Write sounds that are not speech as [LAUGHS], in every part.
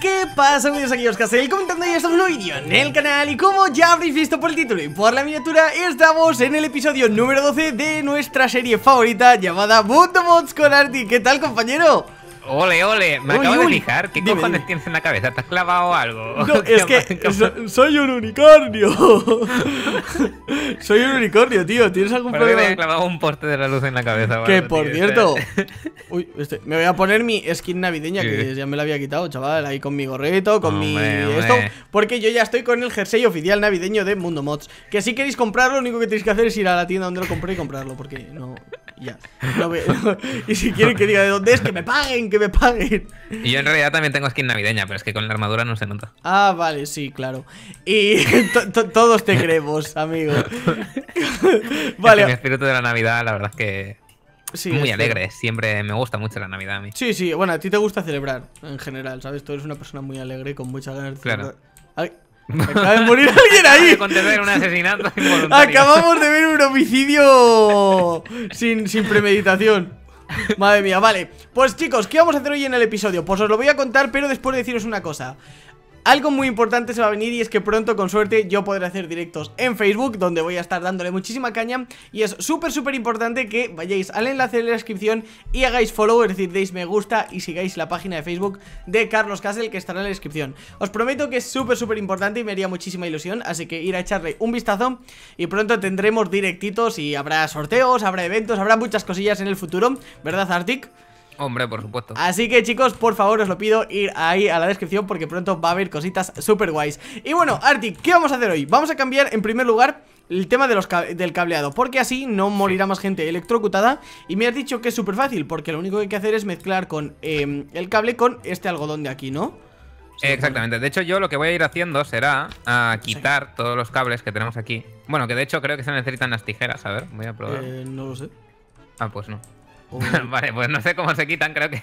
¿qué pasa amigos? Aquí os Casel comentando ya un nuevo vídeo en el canal Y como ya habréis visto por el título y por la miniatura Estamos en el episodio número 12 de nuestra serie favorita llamada Mundo Mods con Arti ¿Qué tal compañero? Ole, ole, me acabo de fijar. ¿Qué Dime, cojones dime. tienes en la cabeza? ¿Te has clavado algo? No, [LAUGHS] es que ¿Qué so- soy un unicornio [LAUGHS] Soy un unicornio, tío ¿Tienes algún qué me he problema? clavado un poste de la luz en la cabeza. Que algo, por tío? cierto [LAUGHS] Uy, este, me voy a poner mi skin navideña Sí. Que ya me la había quitado, chaval Ahí con mi gorrito, con mi Hombre, esto Porque yo ya estoy con el jersey oficial navideño de Mundo Mods Que si queréis comprarlo, lo único que tenéis que hacer es ir a la tienda donde lo compré y comprarlo Porque no, ya no Y si quieren que diga de dónde es, que me paguen, que me paguen Y yo en realidad también tengo skin navideña, pero es que con la armadura no se nota. Ah, vale, sí, claro Y [LAUGHS] to- to- todos te queremos, amigo Mi [LAUGHS] Vale, espíritu de la Navidad, la verdad es que sí, muy alegre. Siempre me gusta mucho la Navidad a mí. Sí, sí, bueno, a ti te gusta celebrar en general, ¿sabes? Tú eres una persona muy alegre, con muchas ganas de Claro. Ay, acaba de morir [LAUGHS] alguien de ahí. un asesinato. Acabamos de ver un homicidio sin, sin premeditación. Madre mía, vale. Pues chicos, ¿qué vamos a hacer hoy en el episodio? Pues os lo voy a contar, pero después de deciros una cosa. Algo muy importante se va a venir y es que pronto, con suerte, yo podré hacer directos en Facebook, donde voy a estar dándole muchísima caña. Y es súper, súper importante que vayáis al enlace de la descripción y hagáis follow, es decir, deis me gusta y sigáis la página de Facebook de Carlos Castle, que estará en la descripción. Os prometo que es súper, súper importante y me haría muchísima ilusión, así que ir a echarle un vistazo. Y pronto tendremos directitos y habrá sorteos, habrá eventos, habrá muchas cosillas en el futuro, ¿verdad, Arctic? Hombre, por supuesto. Así que chicos, por favor os lo pido ir ahí a la descripción porque pronto va a haber cositas super guays Y bueno, Arctic, ¿qué vamos a hacer hoy? Vamos a cambiar en primer lugar el tema de los ca- del cableado Porque así no morirá más gente electrocutada Y me has dicho que es súper fácil porque lo único que hay que hacer es mezclar con eh, el cable con este algodón de aquí, ¿no? Sí, Exactamente. De hecho, yo lo que voy a ir haciendo será a quitar todos los cables que tenemos aquí. Bueno, que de hecho creo que se necesitan las tijeras. A ver, voy a probar. Eh, no lo sé Ah, pues no. O- [LAUGHS] vale, pues no sé cómo se quitan, creo que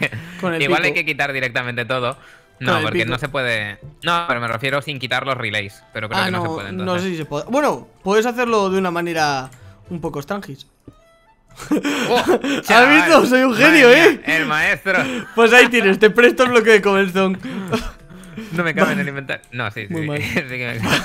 igual pico. hay que quitar directamente todo. No, porque pico. no se puede. No, pero me refiero sin quitar los relays. Pero creo Ah, que no, se no, puede no entonces. sé si se puede Bueno, puedes hacerlo de una manera un poco strangis ¡Oh, [LAUGHS] ¿Has visto? Soy un genio, ¿eh? El maestro. [LAUGHS] Pues ahí tienes, te presto el bloque de cobblestone No me cabe en el inventario. No, sí, sí. Muy sí, mal. sí que me cabe.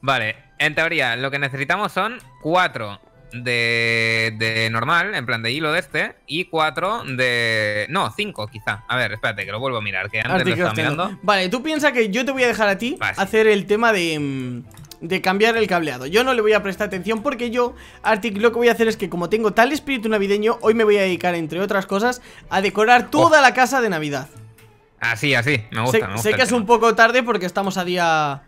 Vale, en teoría, lo que necesitamos son cuatro de, de normal, en plan de hilo de este, y cuatro de. No, cinco quizá. A ver, espérate, que lo vuelvo a mirar, que antes lo estaba mirando. Vale, tú piensas que yo te voy a dejar a ti Vale. hacer el tema de, mm, de cambiar el cableado. Yo no le voy a prestar atención porque yo, Arctic, lo que voy a hacer es que como tengo tal espíritu navideño, hoy me voy a dedicar, entre otras cosas, a decorar toda la casa de Navidad. Así, así, me gusta, sé me gusta. sé que es tema. un poco tarde porque estamos a día...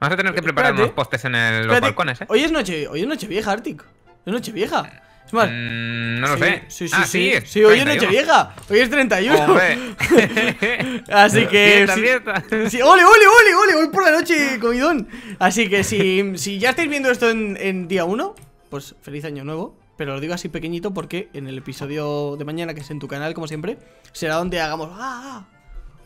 Vamos a tener que preparar Espérate. unos postes en el- los balcones, ¿eh? Hoy es noche, hoy es noche vieja, Arctic. Es noche vieja. Es más, Mm, no lo sí, sé. Sí, sí, ah, sí. Sí, hoy es 31. noche vieja. Hoy es 31. Hombre. [LAUGHS] Así que. Fiesta, sí- fiesta. sí, ole, ole, ole, ole, hoy por la noche, comidón. Así que si, [LAUGHS] si ya estáis viendo esto en, en día 1, pues feliz año nuevo. Pero lo digo así pequeñito porque en el episodio de mañana, que es en tu canal, como siempre, será donde hagamos. ¡Ah! ah!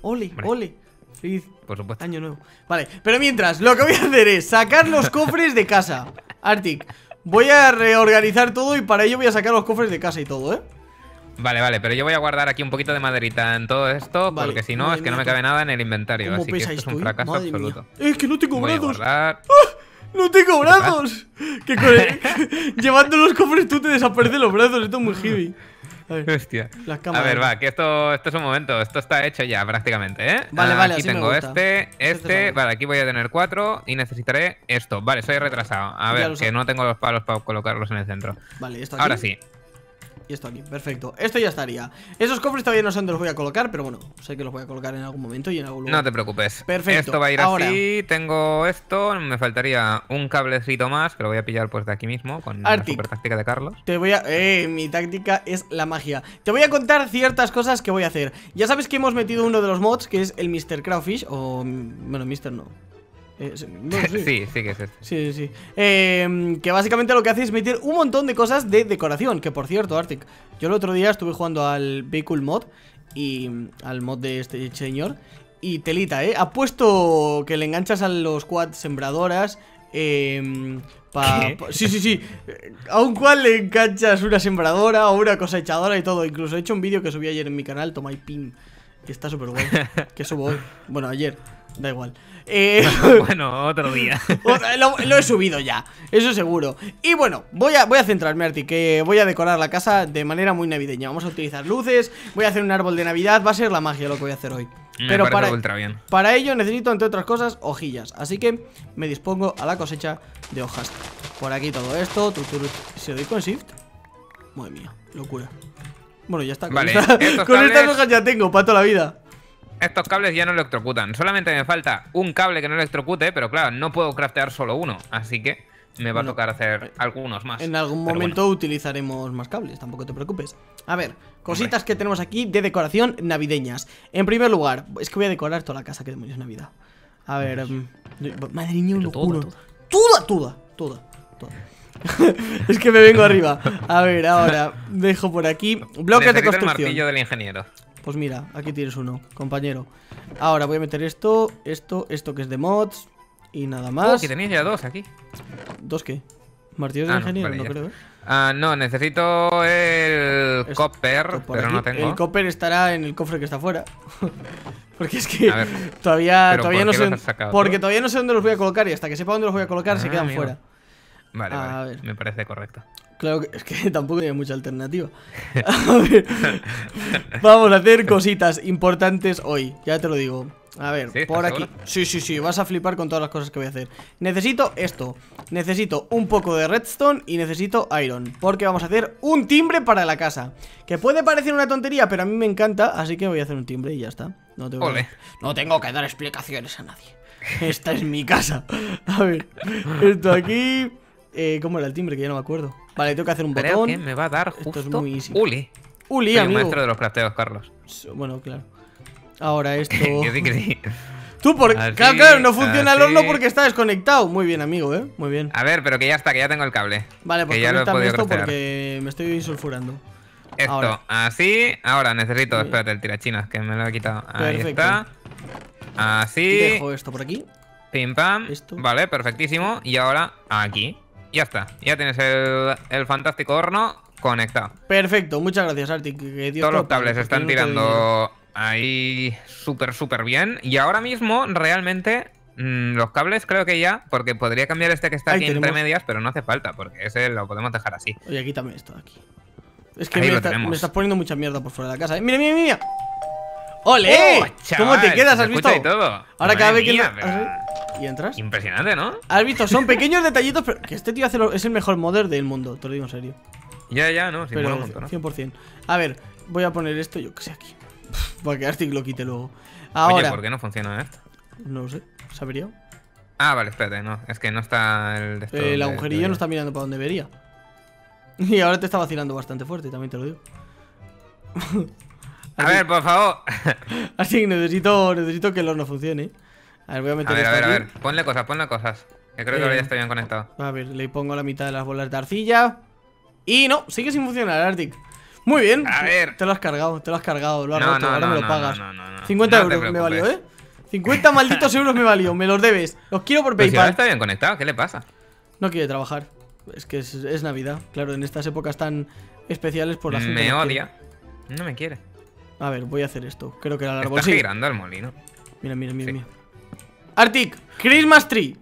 ¡Ole, ole! Feliz Por supuesto. año nuevo. Vale, pero mientras, lo que voy a hacer es sacar los cofres de casa. Arctic, voy a reorganizar todo y para ello voy a sacar los cofres de casa y todo, ¿eh? Vale, vale, pero yo voy a guardar aquí un poquito de maderita en todo esto, Vale, porque si no es que no me cabe nada en el inventario. ¿Cómo Así que esto es un eh? fracaso Madre mía. absoluto. Es que no tengo Voy a brazos. guardar. ¡No tengo brazos! Que con el- [LAUGHS] [LAUGHS] llevando los cofres tú te desaparecen los brazos, esto es muy heavy. A ver, Hostia. las A ver, va, que esto, esto es un momento. Esto está hecho ya prácticamente, ¿eh? Vale, Ah, vale, Aquí así me tengo gusta. este, Este es este. Vale, aquí voy a tener cuatro y necesitaré esto. Vale, soy retrasado. A Ya ver, que no tengo los palos para colocarlos en el centro. Vale, esto aquí. Ahora sí. Y esto aquí, perfecto. Esto ya estaría. Esos cofres todavía no sé dónde los voy a colocar, pero bueno, sé que los voy a colocar en algún momento y en algún lugar. No te preocupes. Perfecto, Esto va a ir ahora. así. Tengo esto. Me faltaría un cablecito más, que lo voy a pillar pues de aquí mismo, con la Arctic. super táctica de Carlos. Te voy a... Eh, mi táctica es la magia Te voy a contar ciertas cosas que voy a hacer Ya sabes que hemos metido uno de los mods Que es el Mr. Crowfish O... mm, Bueno, Mr. no Eh, sí, [LAUGHS] sí. sí, sí que es este. Sí, sí, sí. Eh, que básicamente lo que hace es meter un montón de cosas de decoración. Que por cierto, Arctic, yo el otro día estuve jugando al Vehicle Mod y al mod de este señor. Y telita, ¿eh? Ha puesto que le enganchas a los quad sembradoras. Eh, pa- ¿Qué? pa- sí, sí, sí. A un cual le enganchas una sembradora o una cosechadora y todo. Incluso he hecho un vídeo que subí ayer en mi canal, toma y pim. Y está súper guay. Que subo hoy. [LAUGHS] Bueno, ayer. Da igual. Eh, [LAUGHS] [LAUGHS] bueno, otro día. [LAUGHS] lo, lo he subido ya, eso seguro. Y bueno, voy a, voy a centrarme, Arti, que voy a decorar la casa de manera muy navideña. Vamos a utilizar luces, voy a hacer un árbol de Navidad, va a ser la magia lo que voy a hacer hoy. Me Pero para, ultra bien. para ello necesito, entre otras cosas, hojillas. Así que me dispongo a la cosecha de hojas. Por aquí todo esto. Si le doy con Shift. Madre mía, locura. Bueno, ya está. Con, Vale, esta- con estas hojas ya tengo para toda la vida. Estos cables ya no electrocutan. Solamente me falta un cable que no electrocute, pero claro, no puedo craftear solo uno. Así que me va Bueno, a tocar hacer algunos más. En algún momento utilizaremos más cables, tampoco te preocupes. A ver, cositas que tenemos aquí de decoración navideñas. En primer lugar, es que voy a decorar toda la casa que demonios Navidad. A ver, mm, madre mía, un locuro. Toda, toda, toda, toda. [LAUGHS] es que me vengo arriba. A ver, ahora dejo por aquí bloques de el construcción. martillo del ingeniero. Pues mira, aquí tienes uno, compañero. Ahora voy a meter esto, esto, esto que es de mods y nada Oh, más. que tenéis ya dos aquí. ¿Dos qué? ¿Martillos de Ah, no, ingeniero? vale, no ya creo, ¿eh? Ah, no, necesito el Es- copper, pero aquí. no tengo. El copper estará en el cofre que está afuera. [LAUGHS] porque es que todavía, ¿pero todavía no sé. porque todavía no sé dónde los voy a colocar y hasta que sepa dónde los voy a colocar se Ah, quedan amigo. fuera. Vale, A vale. ver. Me parece correcto. Claro que [LAUGHS] es que tampoco hay mucha alternativa. [LAUGHS] A ver, Vamos a hacer cositas importantes hoy, ya te lo digo. A ver, ¿Sí? ¿Estás por aquí. seguro? Sí, sí, sí, vas a flipar con todas las cosas que voy a hacer. Necesito esto. Necesito un poco de redstone y necesito iron. Porque vamos a hacer un timbre para la casa. Que puede parecer una tontería, pero a mí me encanta. Así que voy a hacer un timbre y ya está. No tengo, que, no tengo que dar explicaciones a nadie. [LAUGHS] Esta es mi casa. A ver, esto aquí. Eh, ¿Cómo era el timbre? Que ya no me acuerdo. Vale, tengo que hacer un Creo botón. que me va a dar Esto es justo muy easy. Uli. Uli, Soy amigo. maestro de los crafteos, Carlos. Bueno, claro. Ahora [LAUGHS] esto. sí. Tú, por... Así, claro, claro, no funciona el horno porque está desconectado. Muy bien, amigo, ¿eh? Muy bien. A ver, pero que ya está, que ya tengo el cable. Vale, pues conéctame esto craftear. porque me estoy sulfurando. Esto, Ahora. así. Ahora necesito, Bien. espérate, el tirachinas, que me lo he quitado. Ahí está. Así. Dejo esto por aquí. Pim pam. Esto. Vale, perfectísimo. Y ahora aquí. Ya está. Ya tienes el, el fantástico horno conectado. Perfecto, muchas gracias. Que Dios Todos los cables pague, están no tirando ahí súper, súper bien. Y ahora mismo, realmente, mm, los cables creo que ya, porque podría cambiar este que está Ahí aquí entre medias, pero no hace falta, porque ese lo podemos dejar así. Oye, quítame esto de aquí. Es que está- me estás poniendo mucha mierda por fuera de la casa. ¿eh? Mira, mira, mira. ¡Ole! ¡Oh, ¿Cómo te quedas? ¿Has visto? Ahora Madre cada vez que. mía, pero- ¿Ah? ¿Y entras? Impresionante, ¿no? ¿Has visto? Son [LAUGHS] pequeños detallitos, pero que este tío hace lo- es el mejor modder del mundo, te lo digo en serio. Ya, ya, no, sí, Pero montón, ¿no? 100%. A ver, voy a poner esto, yo que sé, aquí. [LAUGHS] Para que Arctic lo quite luego. Oye, Ahora, ¿por qué no funciona esto? no lo sé, ¿sabría? Ah, vale, espérate, no. Es que no está el de esto el agujerillo no está mirando para donde debería. [LAUGHS] Y ahora te está vacilando bastante fuerte, también te lo digo. A ver, por favor. [LAUGHS] Así que necesito, necesito que el horno funcione. A ver, voy a meter A ver, a ver, a ver. Ponle cosas, ponle cosas. Que creo que Eh. ahora ya estoy bien conectado. A ver, le pongo la mitad de las bolas de arcilla. Y no, sigue sin funcionar, Arctic. Muy bien. A ver. Te lo has cargado, te lo has cargado, lo has No, roto, no, ahora no, me lo pagas. no, no, no. 50 No te euros me valió. ¿eh? 50 malditos [LAUGHS] euros me valió, me los debes. Los quiero por Pero si ahora PayPal. está bien conectado, ¿qué le pasa? No quiere trabajar. Es que es, es Navidad. Claro, en estas épocas tan especiales por la gente. Me odia. No me quiere. A ver, voy a hacer esto. Creo que era el árbol. Está Sí. girando el molino. Mira, mira, mira, Sí. mira. Arctic, Christmas Tree.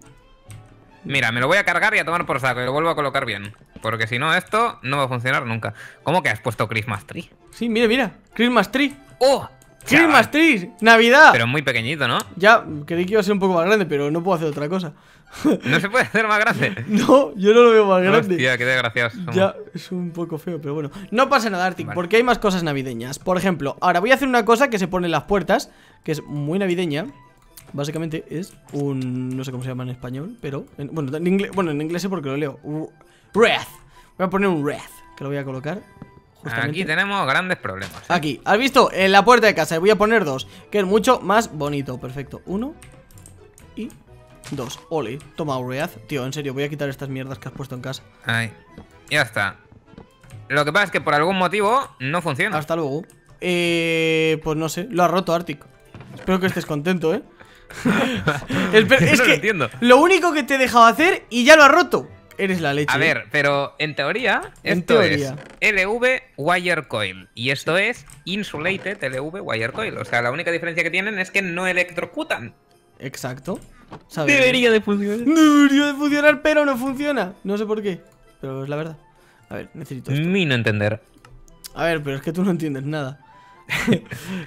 Mira, me lo voy a cargar y a tomar por saco y lo vuelvo a colocar bien. Porque si no, esto no va a funcionar nunca. ¿Cómo que has puesto Christmas Tree? Sí, mira, mira. Christmas Tree. ¡Oh! Christmas chaval! Tree. Navidad. Pero muy pequeñito, ¿no? Ya, creí que iba a ser un poco más grande, pero no puedo hacer otra cosa. [LAUGHS] No se puede hacer más grande. [LAUGHS] No, yo no lo veo más grande. Hostia, qué desgraciados somos. Ya, es un poco feo, pero bueno. No pasa nada, Arctic, Vale. porque hay más cosas navideñas. Por ejemplo, ahora voy a hacer una cosa que se pone en las puertas, que es muy navideña. Básicamente es un. No sé cómo se llama en español, pero. en- bueno, en inglés, bueno, en inglés sé porque lo leo. Wreath. Voy a poner un wreath, que lo voy a colocar. Justamente. Aquí tenemos grandes problemas. ¿eh? Aquí, ¿has visto? En la puerta de casa. Voy a poner dos, que es mucho más bonito. Perfecto. Uno y dos. Ole, toma Wreath. Tío, en serio, voy a quitar estas mierdas que has puesto en casa. Ahí. Ya está. Lo que pasa es que por algún motivo no funciona. Hasta luego. Eh, pues no sé, lo ha roto Arctic. Espero que estés contento, ¿eh? [LAUGHS] Es No lo entiendo. lo único que te he dejado hacer y ya lo ha roto. Eres la leche. A ver, pero en teoría, En esto teoría. es LV Wire Coil. Y esto es Insulated LV Wire Coil. O sea, la única diferencia que tienen es que no electrocutan. Exacto. ¿Sabes? de funcionar. Debería de funcionar, pero no funciona. No sé por qué, pero es la verdad. A ver, necesito esto. Mi no entender. A ver, pero es que tú no entiendes nada. [LAUGHS] [LAUGHS] No,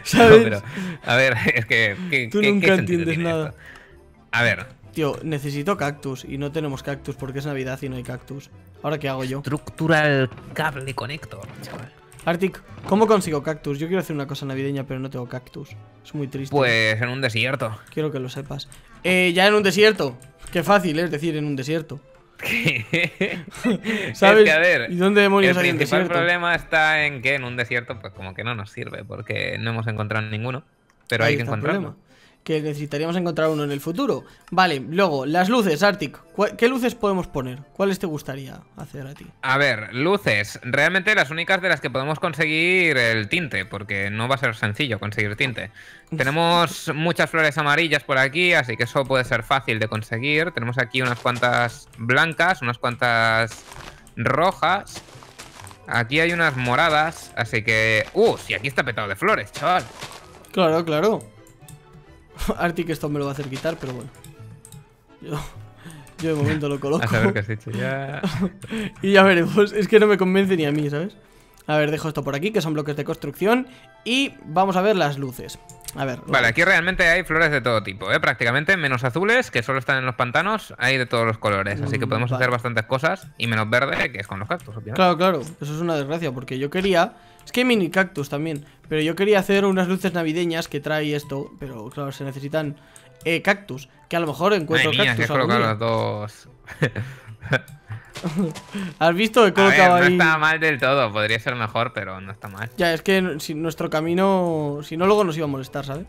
¿Sabes? pero, a ver, [LAUGHS] es que. ¿qué- Tú qué- nunca entiendes nada. esto? A ver, Tío, necesito cactus y no tenemos cactus porque es Navidad y no hay cactus. ¿Ahora qué hago yo? Structural Cable Connector, chaval. Arctic, ¿cómo consigo cactus? Yo quiero hacer una cosa navideña, pero no tengo cactus. Es muy triste. Pues en un desierto. Quiero que lo sepas. Eh, ya en un desierto. Qué fácil es decir en un desierto. [LAUGHS] ¿Sabes? Es que, a ver, ¿Y dónde demonios el hay un principal problema está en que en un desierto, pues como que no nos sirve, porque no hemos encontrado ninguno. Pero Ahí hay que encontrarlo. Que necesitaríamos encontrar uno en el futuro. Vale, luego, las luces, Arctic. ¿Cuál- ¿Qué luces podemos poner? ¿Cuáles te gustaría hacer a ti? A ver, luces. Realmente las únicas de las que podemos conseguir el tinte, porque no va a ser sencillo conseguir tinte. Tenemos muchas flores amarillas por aquí, así que eso puede ser fácil de conseguir. Tenemos aquí unas cuantas blancas, unas cuantas rojas. Aquí hay unas moradas, así que... ¡Uh! Si aquí está petado de flores, chaval. Claro, claro. [LAUGHS] Arctic esto me lo va a hacer quitar, pero bueno. Yo, yo de momento lo coloco. A saber qué has hecho ya. [LAUGHS] Y ya veremos. Es que no me convence ni a mí, ¿sabes? A ver, dejo esto por aquí, que son bloques de construcción. Y vamos a ver las luces. A ver. Vale, aquí realmente hay flores de todo tipo, ¿eh? Prácticamente, menos azules, que solo están en los pantanos, hay de todos los colores. Así que Mm, podemos vale. hacer bastantes cosas. Y menos verde, que es con los cactus, obviamente. Claro, claro. Eso es una desgracia, porque yo quería. Es que hay mini cactus también. Pero yo quería hacer unas luces navideñas que trae esto. Pero claro, se necesitan eh, cactus. Que a lo mejor encuentro si cactus. colocado los dos. [LAUGHS] [LAUGHS] ¿Has visto? He A ver, colocado no ahí. está mal del todo, podría ser mejor, pero no está mal. Ya, es que si nuestro camino. Si no, luego nos iba a molestar, ¿sabes?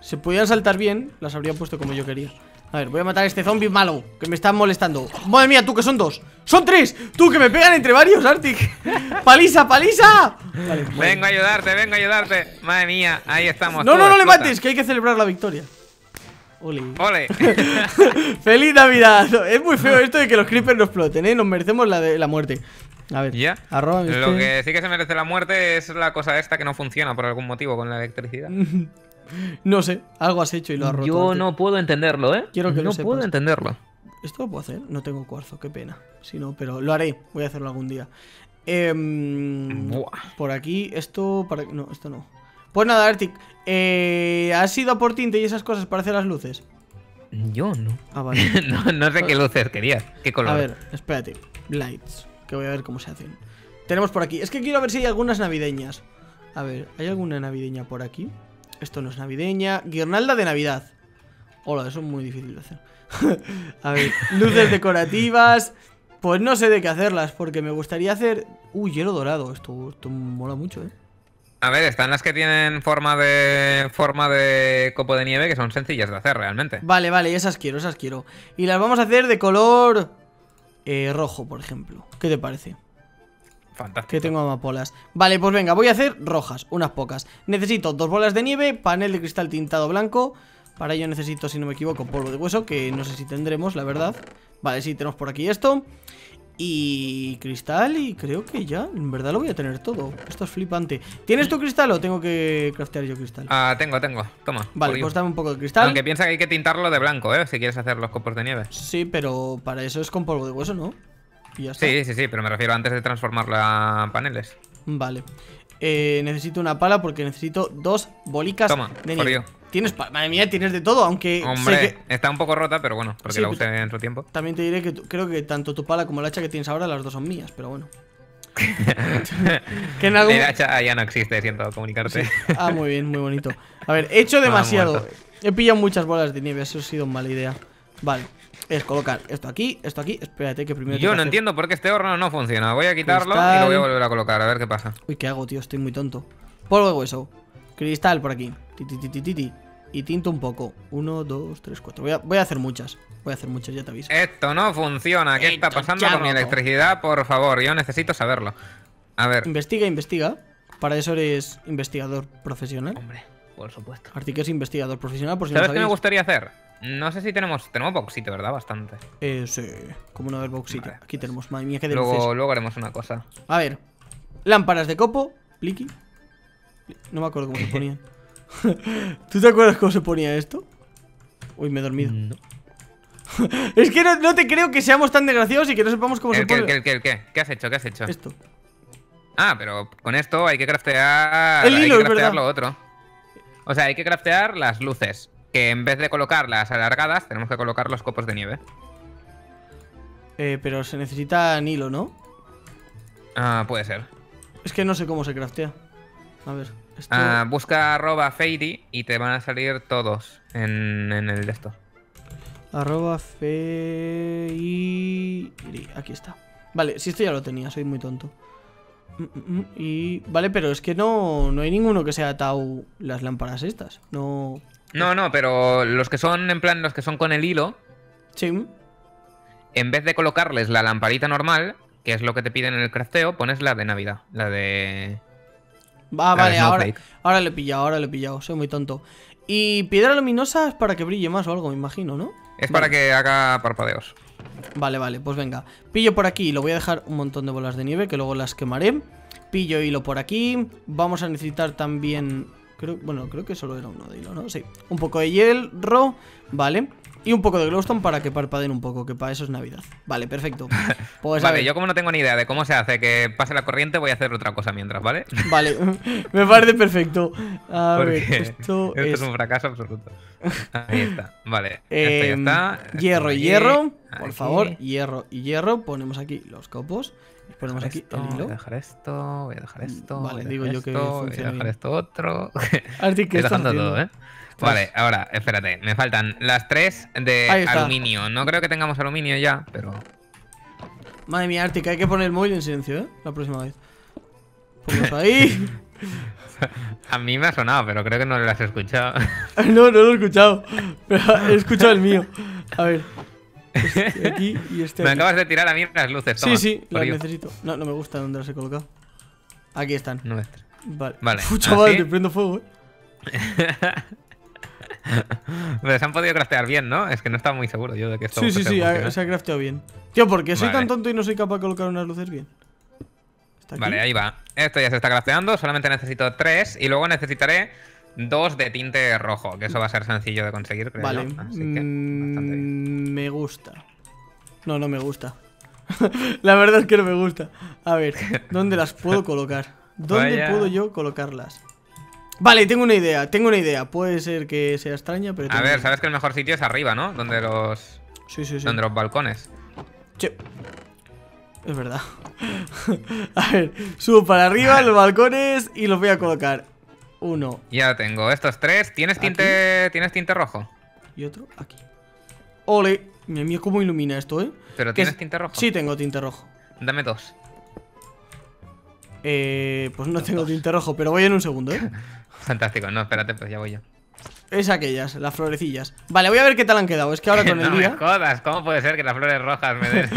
Se podían saltar bien, las habría puesto como yo quería. A ver, voy a matar a este zombie malo que me está molestando. Madre mía, tú que son dos. ¡Son tres! ¡Tú que me pegan entre varios, Arctic! [LAUGHS] ¡Palisa, palisa! Vale, bueno. Vengo a ayudarte, vengo a ayudarte. Madre mía, ahí estamos. No, no, no le mates, que hay que celebrar la victoria. Ole. Ole. [LAUGHS] ¡Feliz Navidad! Es muy feo esto de que los creepers no exploten, ¿eh? Nos merecemos la, de, la muerte. A ver, ya. arroba este. Lo que sí que se merece la muerte es la cosa esta que no funciona por algún motivo con la electricidad. [LAUGHS] No sé, algo has hecho y lo has roto. Yo no puedo entenderlo, ¿eh? Quiero que lo no sepas. puedo entenderlo. ¿Esto lo puedo hacer? No tengo cuarzo, qué pena. Si no, pero lo haré. Voy a hacerlo algún día. Em, Buah. por aquí, esto. Para... No, esto no. Pues nada, Arctic. Eh, ¿Has ido a por tinte y esas cosas para hacer las luces? Yo no. Ah, vale. [LAUGHS] no, no sé qué luces querías. ¿Qué color? A ver, espérate. Lights. Que voy a ver cómo se hacen. Tenemos por aquí. Es que quiero ver si hay algunas navideñas. A ver, ¿hay alguna navideña por aquí? Esto no es navideña. Guirnalda de Navidad. Hola, eso es muy difícil de hacer. [LAUGHS] a ver, luces [LAUGHS] decorativas. Pues no sé de qué hacerlas, porque me gustaría hacer. Uy, hielo dorado. Esto, esto mola mucho, eh. A ver, están las que tienen forma de forma de copo de nieve que son sencillas de hacer realmente. Vale, vale, esas quiero, esas quiero. Y las vamos a hacer de color. eh, rojo, por ejemplo. ¿Qué te parece? Fantástico. Que tengo amapolas. Vale, pues venga, voy a hacer rojas, unas pocas. Necesito dos bolas de nieve, panel de cristal tintado blanco. Para ello necesito, si no me equivoco, polvo de hueso, que no sé si tendremos, la verdad. Vale, sí, tenemos por aquí esto. Y cristal, y creo que ya, en verdad lo voy a tener todo. Esto es flipante. ¿Tienes tu cristal o tengo que craftear yo cristal? Ah, tengo, tengo. Toma. vale, pues dame un poco de cristal. Aunque piensa que hay que tintarlo de blanco, ¿eh? Si quieres hacer los copos de nieve. Sí, pero para eso es con polvo de hueso, ¿no? Y ya está. Sí, sí, sí, pero me refiero antes de transformarlo a paneles. Vale. Eh, necesito una pala porque necesito dos bolicas Toma, de nieve. Tienes Madre mía, tienes de todo, aunque Hombre, que... está un poco rota, pero bueno, porque Sí, la usé en su tiempo. También te diré que creo que tanto tu pala como la hacha que tienes ahora, las dos son mías, pero bueno. [LAUGHS] que en algún... El hacha ya no existe, siento comunicarte. Ah, muy bien, muy bonito. A ver, he hecho [LAUGHS] demasiado. He pillado muchas bolas de nieve, eso ha sido mala idea. Vale. Es colocar esto aquí, esto aquí. Espérate que primero. Yo no hacer- entiendo por qué este horno no funciona. Voy a quitarlo y lo voy a volver a colocar, a ver qué pasa. Uy, ¿qué hago, tío? Estoy muy tonto. Polvo de hueso. Cristal por aquí. Ti, ti, ti, ti, ti, ti. Y tinto un poco. Uno, dos, tres, cuatro. Voy a, voy a hacer muchas. Voy a hacer muchas, ya te aviso. Esto no funciona. ¿Qué está Esto pasando con mi electricidad? Por favor, yo necesito saberlo. A ver. Investiga, investiga. Para eso eres investigador profesional. Hombre, por supuesto. Arctic es investigador profesional, por si no ¿Sabes qué me gustaría hacer? No sé si tenemos. Tenemos bauxite, ¿verdad? Bastante. Eh, sí. Como no haber. Vale, Aquí pues tenemos, madre mía, qué. Luego, luego haremos una cosa. A ver. Lámparas de copo. Pliki. No me acuerdo cómo se ponían. [LAUGHS] [LAUGHS] ¿Tú te acuerdas cómo se ponía esto? Uy, me he dormido. No. [LAUGHS] Es que no, no te creo que seamos tan desgraciados y que no sepamos cómo se ¿El qué, pone el qué, el qué, el qué? ¿Qué has hecho? ¿Qué has hecho? esto. Ah, pero con esto hay que craftear. El hay hilo, que es craftear lo otro. O sea, hay que craftear las luces. Que en vez de colocarlas alargadas, tenemos que colocar los copos de nieve. Eh, pero se necesita hilo, ¿no? Ah, puede ser. Es que no sé cómo se craftea. A ver. Esto... Ah, busca arroba Fady y te van a salir todos en, en el de esto. Arroba fe... Aquí está. Vale, si esto ya lo tenía, soy muy tonto. Mm, mm, mm, Y... Vale, pero es que no, no hay ninguno que sea atado las lámparas estas. No... No, no, pero los que son en plan, los que son con el hilo, Sí. en vez de colocarles la lamparita normal, que es lo que te piden en el crafteo, pones la de Navidad. La de. De vale, ahora, ahora lo he pillado, ahora lo he pillado. Soy muy tonto. Y piedra luminosa es para que brille más o algo, me imagino, ¿no? Es Vale. para que haga parpadeos. Vale, vale, pues venga. Pillo por aquí, lo voy a dejar un montón de bolas de nieve que luego las quemaré. Pillo hilo por aquí. Vamos a necesitar también. Creo, bueno, creo que solo era uno de hilo, ¿no? Sí. Un poco de hierro, vale. Y un poco de glowstone para que parpadeen un poco, que para eso es Navidad. Vale, perfecto. [LAUGHS] Pues vale, yo como no tengo ni idea de cómo se hace que pase la corriente, voy a hacer otra cosa mientras, ¿vale? [LAUGHS] Vale, [LAUGHS] me parece perfecto. A Porque ver, esto, esto es. es un fracaso absoluto. Ahí está, vale. em, esto ya está. esto hierro y hierro. Por aquí. favor, hierro y hierro. Ponemos aquí los copos. Ponemos aquí esto, el Voy a hilo. dejar esto, voy a dejar esto. Vale, digo yo que esto, Voy a dejar bien. esto otro. Arti, ¿qué Estoy dejando todo, ¿eh? Vale, ahora, espérate, me faltan las tres de aluminio. No creo que tengamos aluminio ya, pero. Madre mía, Arctic, hay que poner el móvil en silencio, ¿eh? La próxima vez. Ponlos ahí. [LAUGHS] A mí me ha sonado, pero creo que no lo has escuchado. [LAUGHS] no, no lo he escuchado. Pero he escuchado el mío. A ver. Este aquí y [LAUGHS] este me aquí. acabas de tirar a mí las luces. Sí, toma, sí, por las necesito. No, no me gusta dónde las he colocado. Aquí están. Nuestra. Vale. Vale, Uf, chaval, te prendo fuego, eh. [LAUGHS] Pero se han podido craftear bien, ¿no? Es que no estaba muy seguro yo de que esto Sí, sí, sí, ha- se ha crafteado bien. Tío, ¿por qué soy tan tonto y no soy capaz de colocar unas luces bien? Vale, ahí va. Esto ya se está crafteando, solamente necesito tres y luego necesitaré dos de tinte rojo, que eso va a ser sencillo de conseguir, creo Vale. yo. Así que bastante bien. Mm, me gusta. No, no me gusta. [LAUGHS] La verdad es que no me gusta. A ver, ¿dónde las puedo colocar? ¿Dónde Vaya. puedo yo colocarlas? Vale, tengo una idea, tengo una idea. Puede ser que sea extraña, pero... A ver, sabes que el mejor sitio es arriba, ¿no? Donde los. Sí, sí, sí. donde los balcones. Che. Es verdad. [LAUGHS] a ver, subo para arriba los [LAUGHS] balcones y los voy a colocar. Uno Ya tengo estos tres. ¿Tienes Aquí. tinte, ¿tienes tinte rojo? y otro aquí. Ole, mira mía cómo ilumina esto, ¿eh? ¿Pero ¿Qué tienes es? tinte rojo? Sí, tengo tinte rojo. Dame dos. Eh, pues no tengo tinte rojo, pero voy en un segundo, ¿eh? [LAUGHS] Fantástico. No, espérate, pues ya voy yo. Es aquellas, las florecillas. Vale, voy a ver qué tal han quedado. Es que ahora [LAUGHS] con el no me día. jodas. ¿Cómo puede ser que las flores rojas me den?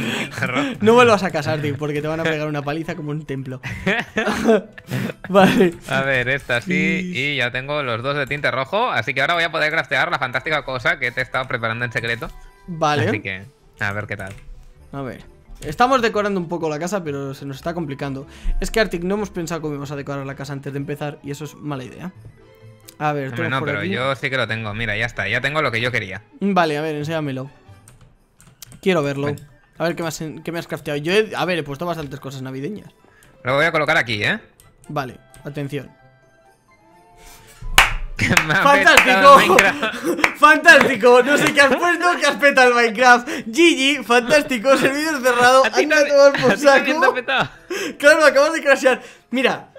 [LAUGHS] No vuelvas a casarte porque te van a pegar una paliza como un templo. [LAUGHS] vale. A ver, esta sí, Y- ya tengo los dos de tinte rojo, así que ahora voy a poder craftear la fantástica cosa que te he estado preparando en secreto. Así Vale. que, a ver qué tal. A ver. Estamos decorando un poco la casa, pero se nos está complicando. Es que Arctic no hemos pensado cómo íbamos a decorar la casa antes de empezar y eso es mala idea. A ver, Hombre, no, por pero aquí. yo sí que lo tengo. Mira, ya está, ya tengo lo que yo quería. Vale, a ver, enséñamelo. Quiero verlo. A ver qué, más, qué me has crafteado. Yo, he- a ver, he puesto bastantes cosas navideñas. Lo voy a colocar aquí, ¿eh? Vale, atención. ¡Fantástico! [LAUGHS] ¡Fantástico! No sé qué has puesto, que has petado el Minecraft. GG, fantástico, servidor cerrado. Anda a tomar por saco. Claro, acabas de crashear. Mira,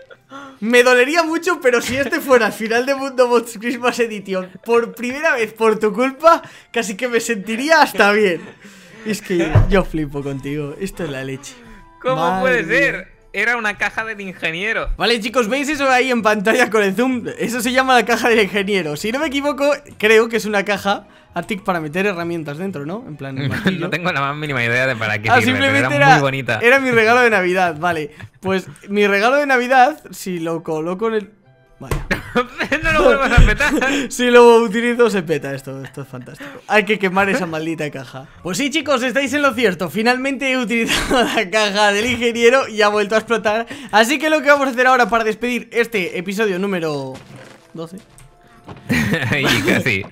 me dolería mucho, pero si este fuera el final de Mundo Bots Christmas Edition, por primera vez por tu culpa, casi que me sentiría hasta bien. Es que yo flipo contigo. Esto es la leche. ¿Cómo Madre puede ser? Era una caja del ingeniero. Vale, chicos, ¿veis eso ahí en pantalla con el zoom? Eso se llama la caja del ingeniero. Si no me equivoco, creo que es una caja Attic para meter herramientas dentro, ¿no? En plan, [LAUGHS] no tengo la más mínima idea de para qué Ah, sirve, pero simplemente era, era, muy bonita. era mi regalo de Navidad, vale. Pues mi regalo de Navidad, si lo coloco en el... Vaya. [LAUGHS] no lo vuelvas a petar. [LAUGHS] Si lo utilizo se peta esto, esto es fantástico. Hay que quemar esa maldita caja. Pues sí, chicos, estáis en lo cierto. Finalmente he utilizado [LAUGHS] la caja del ingeniero y ha vuelto a explotar. Así que lo que vamos a hacer ahora para despedir este episodio número 12. y casi.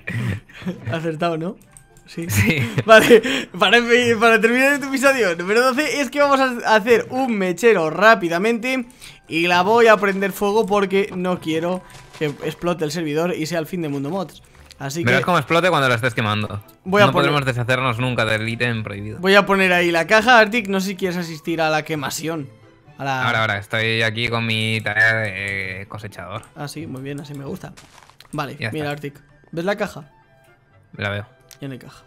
Acertado, ¿no? Sí. Sí. Vale, para, para terminar este episodio número 12 es que vamos a hacer un mechero rápidamente y la voy a prender fuego porque no quiero que explote el servidor y sea el fin de Mundo Mods. Así Verás que cómo explote cuando lo estés quemando. Voy a no poner- podremos deshacernos nunca del ítem prohibido. voy a poner ahí la caja, Arctic. No sé si quieres asistir a la quemación. A la... Ahora, ahora, estoy aquí con mi tarea de cosechador. Ah, sí, muy bien, así me gusta. Vale, Ya mira, está. Arctic. ¿Ves la caja? La veo. Ya no hay caja.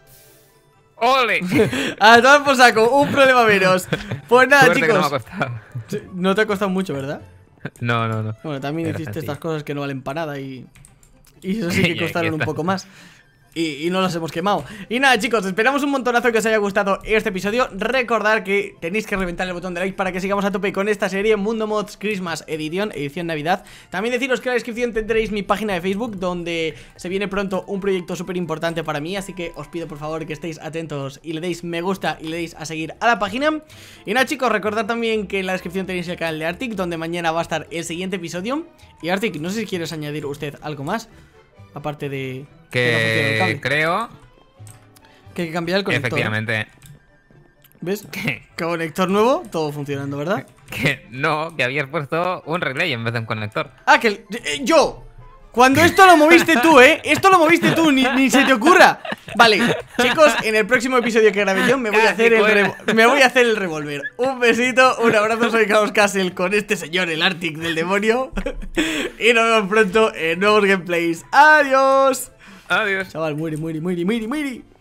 ¡Ole! [LAUGHS] A tomar por saco, un problema menos. Pues nada, Suerte que no me ha chicos. costado. No te ha costado mucho, ¿verdad? [LAUGHS] No, no, no. Bueno, también hiciste estas cosas que no valen para nada y. Y eso sí [LAUGHS] que costaron un poco más. Y, no las hemos quemado. Y nada, chicos, esperamos un montonazo que os haya gustado este episodio. Recordad que tenéis que reventar el botón de like para que sigamos a tope con esta serie Mundo Mods Christmas Edition, edición Navidad. También deciros que en la descripción tendréis mi página de Facebook, donde se viene pronto un proyecto súper importante para mí. Así que os pido por favor que estéis atentos y le deis me gusta y le deis a seguir a la página. Y nada, chicos, recordad también que en la descripción tenéis el canal de Arctic, donde mañana va a estar el siguiente episodio. Y Arctic, no sé si quieres añadir usted algo más. Aparte de que no funciona el Que creo, Que hay que cambiar el conector. efectivamente, ¿Ves? [LAUGHS] Conector nuevo, todo funcionando, ¿verdad? que no, que habías puesto un relay en vez de un conector. Ah, que el- eh, yo. Cuando esto lo moviste tú, ¿eh? Esto lo moviste tú, ni, ni se te ocurra. Vale, chicos, en el próximo episodio que grabe yo me voy a hacer el me voy a hacer el revólver. Un besito, un abrazo, soy Chaos Castle con este señor, el Arctic del demonio. y nos vemos pronto en nuevos gameplays. Adiós. Adiós. Chaval, muere, muere, muere, muere, muere.